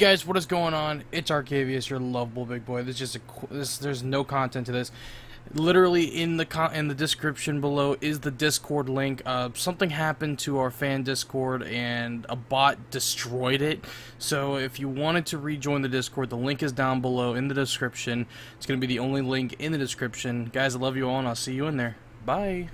guys, what is going on? It's Arcaviouse, your lovable big boy. There's just a this. There's no content to this. Literally in the con in the description below is the Discord link. Uh, something happened to our fan Discord and a bot destroyed it. So if you wanted to rejoin the Discord, the link is down below in the description. It's gonna be the only link in the description. Guys, I love you all, and I'll see you in there. Bye.